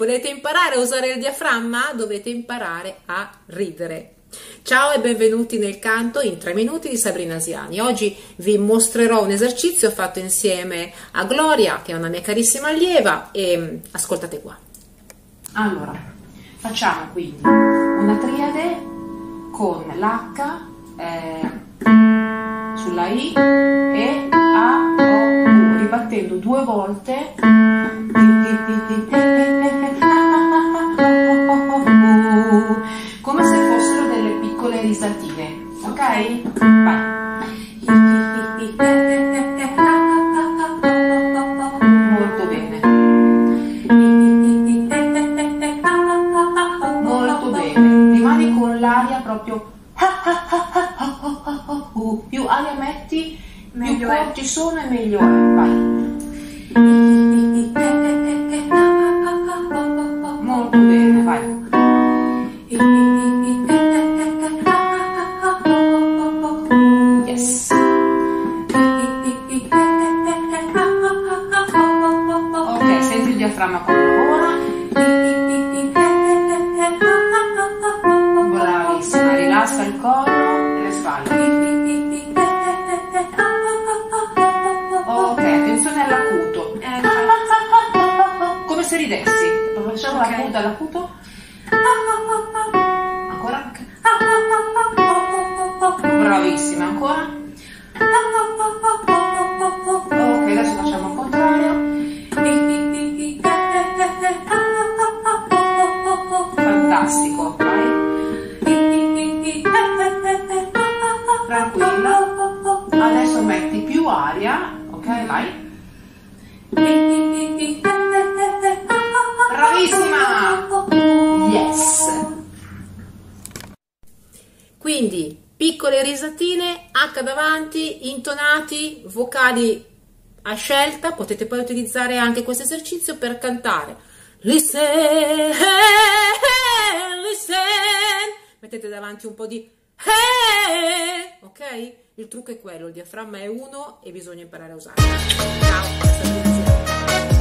Volete imparare a usare il diaframma? Dovete imparare a ridere. Ciao e benvenuti nel canto in 3 minuti di Sabrina Asiani. Oggi vi mostrerò un esercizio fatto insieme a Gloria, che è una mia carissima allieva, e mm, ascoltate qua. Allora, facciamo quindi una triade con l'H eh, sulla I e A, O, ribattendo due volte risatine, ok? Vai. Molto bene. Molto bene. Rimani con l'aria proprio più aria metti, più corti sono e meglio è. Vai. Molto bene, vai. Yes. Ok, senti il diaframma come lavora. Bravissima, rilassa il collo e le spalle. Ok, attenzione all'acuto. Come se ridessi. Facciamo Ok. l'acuto, l'acuto. Bravissima, ancora. Ok, adesso facciamo il contrario. Fantastico, vai. Tranquilla. Adesso metti più aria, ok? Vai. Bravissima! Yes! Quindi piccole risatine, H davanti, intonati, vocali a scelta, potete poi utilizzare anche questo esercizio per cantare. Listen, listen. Mettete davanti un po' di ok? Il trucco è quello, il diaframma è uno e bisogna imparare a usarlo. Ciao.